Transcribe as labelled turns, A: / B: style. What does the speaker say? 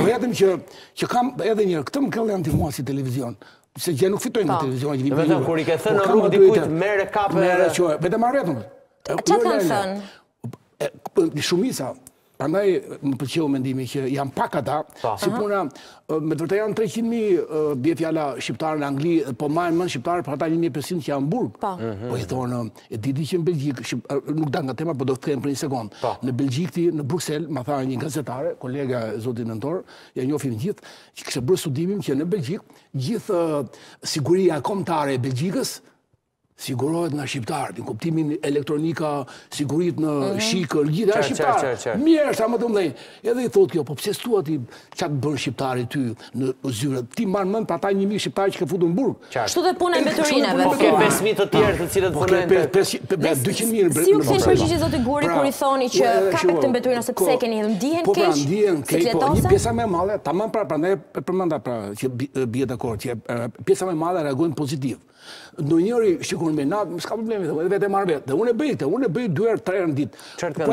A: Vetëm që, që kam edhe një këtë më kanë ndihmuar si televizion. Se gjë nuk fitoj nga po. televizioni që vinë.
B: Vetëm kur i ke thënë në rrugë dikujt merre kape. Merr çu.
A: Vetëm marr vetëm.
C: Çfarë jo, kanë thënë?
A: Shumica. Prandaj më pëlqeu mendimi që janë pak ata, po. si puna me të janë 300 mijë bie fjala shqiptarë në Angli, po mbajnë mend shqiptarë, por ata 1500 që janë në burg. Po. po i thonë E di ti që në Belgjikë, që nuk dal nga tema, po do të kthehem për një sekondë. Po. Në Belgjikë ti, në Bruksel, ma tha një gazetare, kolegia e zotit Mentor, e njohim gjithë, që kishte bërë studimin që në Belgjikë, gjithë siguria kombëtare e Belgjikës sigurohet nga shqiptarët, në kuptimin elektronika, sigurit në mhm. shikë, gjithë nga shqiptarët. Mirë është, sa më të mëdhenj. Edhe i thotë kjo, po pse s'thua ti ça të bënë shqiptarët ty në zyra? Ti mban mend për ata 1000 shqiptarë që ke futur në burg.
C: Kështu dhe puna e mbeturinave.
B: Po ke 5000 të tjerë të cilët po punojnë
A: te 200 mijë në burg.
C: Si jua kthejnë përgjigje zoti Guri pra, kur i thoni që ka këtë të mbeturina ose pse keni hidhur? Ndihen
A: po, pra,
C: keq?
A: Po ndihen keq, po një pjesa më e madhe, tamam pra prandaj e përmenda pra që bie dakord që pjesa më e madhe reagojnë pozitiv. Ndonjëri shikon me inat, s'ka problem, edhe vetë e marr vetë. Dhe unë e bëj këtë, unë e bëj dy herë, tre herë në ditë. Po